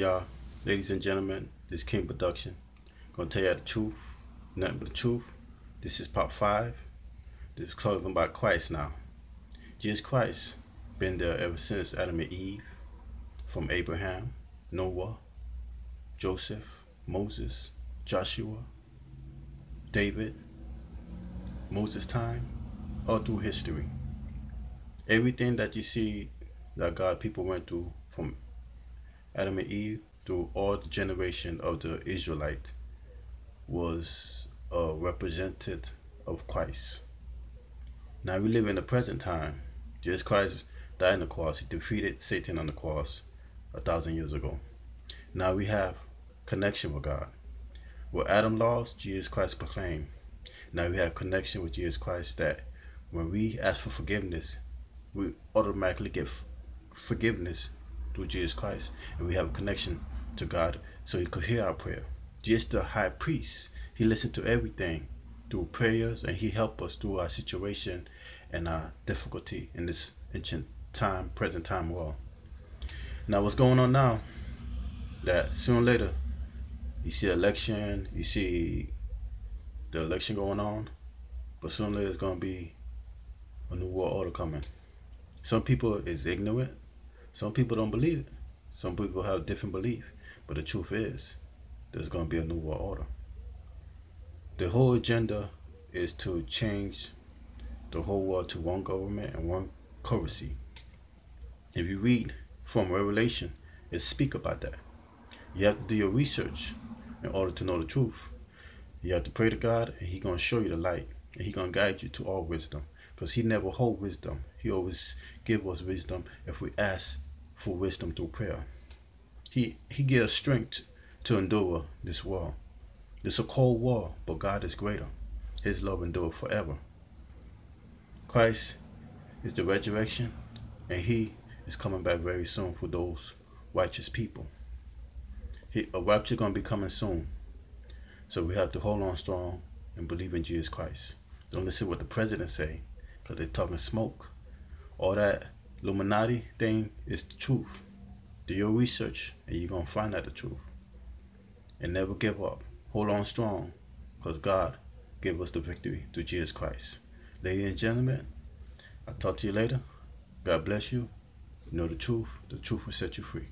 Y'all, ladies and gentlemen, this King Production. Gonna tell you the truth, nothing but the truth. This is part five. This is talking about Christ now. Jesus Christ been there ever since Adam and Eve, from Abraham, Noah, Joseph, Moses, Joshua, David, Moses' time, all through history. Everything that you see that God people went through from Adam and Eve through all the generation of the Israelite was uh, a representative of Christ. Now we live in the present time. Jesus Christ died on the cross. He defeated Satan on the cross a thousand years ago. Now we have connection with God. What Adam lost, Jesus Christ proclaimed. Now we have connection with Jesus Christ that when we ask for forgiveness, we automatically get forgiveness through Jesus Christ, and we have a connection to God so He could hear our prayer. Jesus, the high priest, He listened to everything through prayers, and He helped us through our situation and our difficulty in this ancient time, present time world. Now, what's going on now? That soon later, you see election, you see the election going on, but soon later, it's going to be a new world order coming. Some people is ignorant some people don't believe it. Some people have different belief. But the truth is, there's going to be a new world order. The whole agenda is to change the whole world to one government and one currency. If you read from Revelation, it speak about that. You have to do your research in order to know the truth. You have to pray to God, and He gonna show you the light, and He gonna guide you to all wisdom. Because He never hold wisdom. He always give us wisdom if we ask for wisdom through prayer. He he gives strength to endure this war. It's a cold war, but God is greater. His love endures forever. Christ is the resurrection, and He is coming back very soon for those righteous people. He, a rapture gonna be coming soon, so we have to hold on strong and believe in Jesus Christ. Don't listen what the president say, cause they're talking smoke. All that Illuminati thing is the truth. Do your research and you're going to find out the truth. And never give up. Hold on strong because God gave us the victory through Jesus Christ. Ladies and gentlemen, I'll talk to you later. God bless you. Know the truth. The truth will set you free.